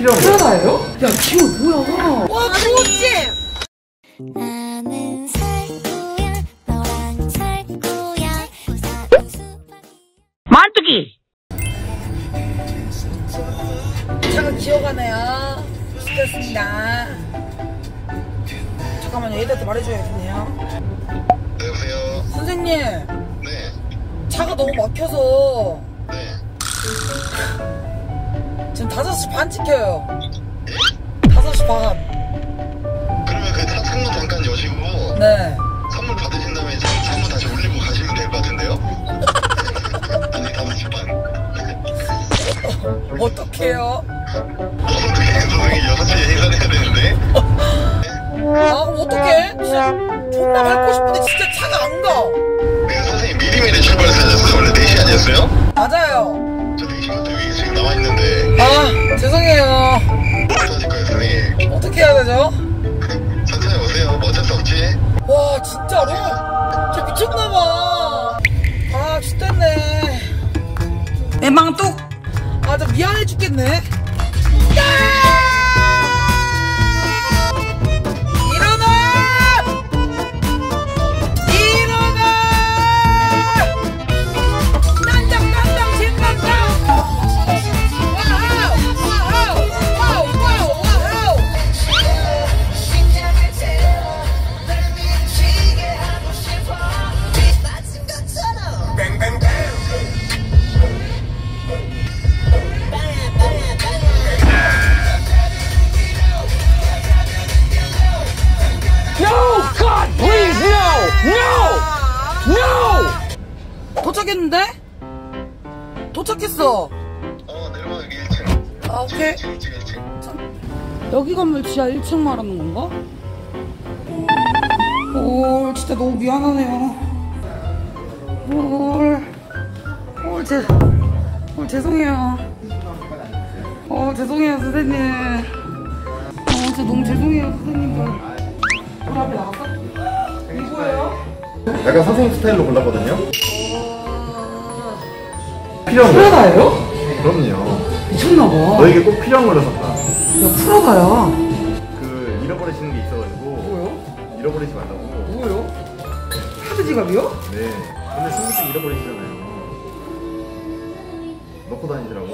필요한 거. 프라다예요? 야 귀여워 뭐야? 와 사는 수박이. 차가 기어가네요. 시켰습니다. 잠깐만요 얘들한테 말해줘야겠네요. 여보세요. 선생님 네. 차가 너무 막혀서. 네. 지금 5시 반 찍혀요 5시 반 그러면 그 차- 창문 잠깐 여시고 네. 선물 받으신 다음에 창- 창문 다시 올리고 가시면 될 것 같은데요? 아니 다섯 시 반. 어떡해요? 어떻게 선생님 여섯 시에 행사를 해야 되는데? 아 그럼 어떡해? 진짜 존나 밟고 싶은데 진짜 차가 안 가. 그 선생님 미리미리 출발했어야겠어요. 원래 4시 아니었어요? 맞아요. 저 4시부터 여기 지금 나와 있는데 아 죄송해요. 어떡하실 거예요 선생님? 어떻게 해야 되죠? 천천히 오세요. 뭐 어쩔 수 없지? 와 진짜로? 저 미쳤나봐. 아 죽겠네. 애망뚝. 아저 미안해 죽겠네. 일 도착했는데? 도착했어. 어 내려가 여기 1층. 아, 오케이. 1층 1층 1층. 여기 건물 지하 1층 말하는 건가? 올 진짜 너무 미안하네요. 올, 올 제, 올 죄송해요. 어 죄송해요 선생님. 어 진짜 너무 죄송해요 선생님들. 우리 앞에 나갔어? 이거예요? 약간 선생님 스타일로 골랐거든요. 필요한 거. 프라다예요? 그럼요. 미쳤나봐. 너에게 꼭 필요한 걸로 샀다. 야 프라다야. 그 잃어버리시는 게 있어가지고 뭐요? 잃어버리지 말라고. 뭐요? 카드 지갑이요? 네. 근데 신분증 잃어버리시잖아요. 넣고 다니시라고.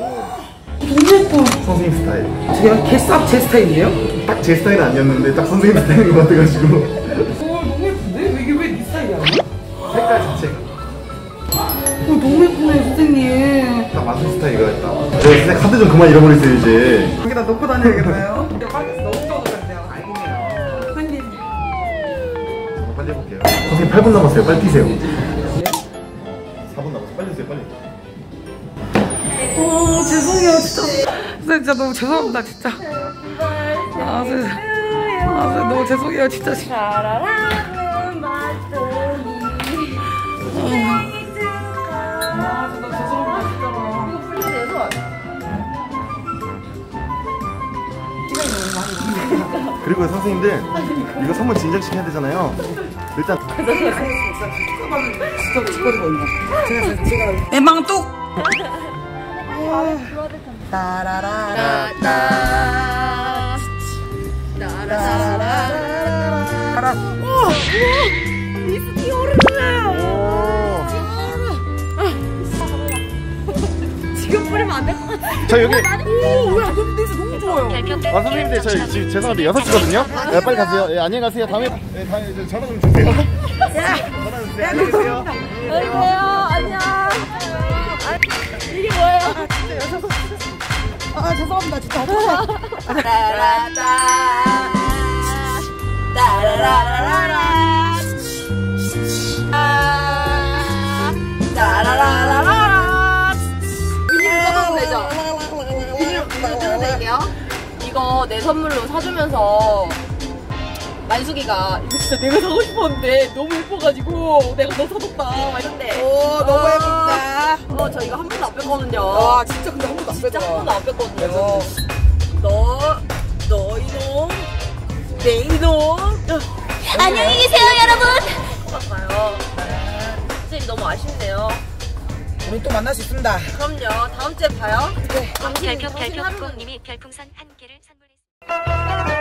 너무 예뻐. 선생님 스타일. 제가 개쌉 제 스타일이에요? 딱 제 스타일은 아니었는데 딱 선생님 스타일인 것 같아가지고. 어 너무 예쁜데? 왜 이게 왜 네 스타일이 아니야? 색깔 자체가 어 너무 예쁘네 선생님 딱 맞는 스타일이가 있다. 저 진짜 카드 좀 그만 잃어버리세요 이제. 여기다 놓고 다녀야겠나요? 빨리 너무 좋아졌네요 아니네요. 선생님 빨리 해볼게요. 선생님 8분 남았어요. 빨리 뛰세요. 4분 남았어. 빨리 뛰세요. 빨리. 어 죄송해요 진짜 선생님 진짜 너무 죄송합니다 진짜 아 선생님 아 선생님 너무 죄송해요 진짜 그리고 선생님들 이거 선물 진정식 해야 되잖아요. 일단 애망뚝! 따라라라 따라라라 지금 뿌리면 안될것 같아 저 여기 오왜안 되는데 이제 너무 좋아요 아 선생님들 저 지금 죄송한데 6시거든요. 네, 빨리 가세요. 예, 안녕히 가세요. 다음에 예, 다음에 이제 전화 좀 주세요. 전화 좀 주세요. 안녕히 계세요. 안녕하세요 안녕 이게 뭐예요? 아 죄송합니다 진짜 따라라라라 따라라라라 선물로 사주면서 만숙이가 이거 진짜 내가 사고 싶었는데 너무 예뻐가지고 내가 너 사줬다 막 이런데 오 너무 예쁩니다 어, 저 이거 한 번도 안 뺐거든요 와 진짜 근데 한 번도 안 진짜 한 번도 안 뺐거든요. 너, 너 이놈, 내 이놈. 안녕히 계세요, 여러분. 어떨까요? 선생님 너무 아쉽네요. 우리 또 만날 수 있습니다. 그럼요. 다음 주에 봐요. 별표 별표 국공님이 별풍선 한 개를 선 Thank you.